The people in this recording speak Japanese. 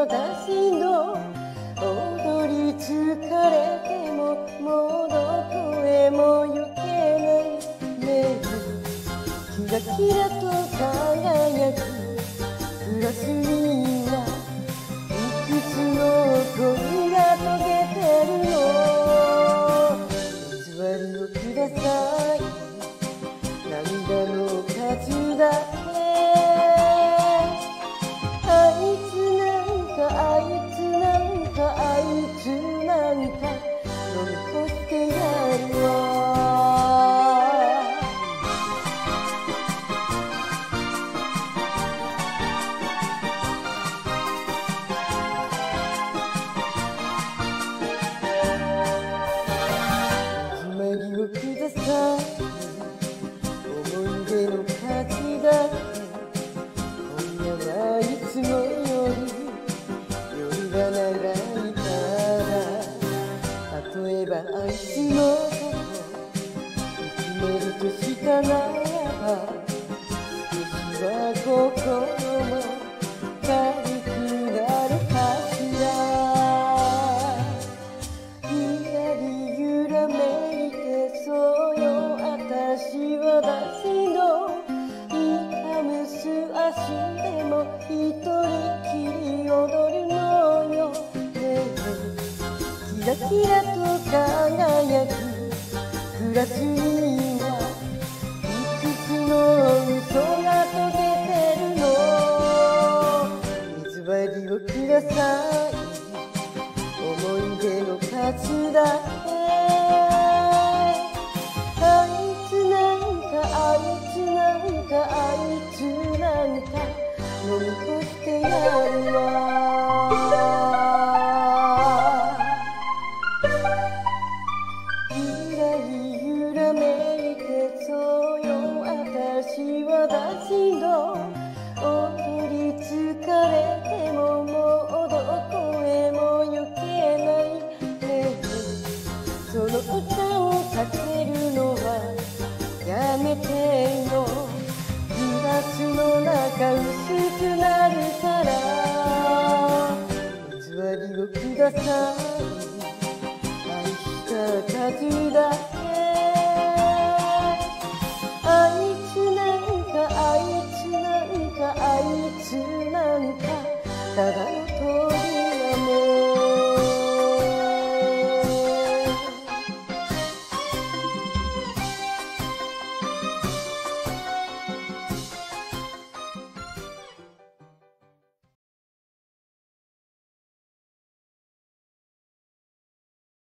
私は私の踊り疲れてももうどこへも行けない。ねキラキラと輝く。プラスに思い出の数だけ今夜はいつもより夜が長いから例えばあいつのこと見つめるとしたらキラと輝くグラスにはいくつの嘘が溶けてるの偽りをください思い出の数だけあいつなんかあいつなんかあいつなんか飲み干してやるわ揺らめいてそうよ私は私の踊り疲れてももうどこへも行けない。ねえその歌をかけるのはやめてよ。グラスの中薄くなるから偽りをくださ。いした数だけあいつなんかあいつなんかあいつなんか。ただ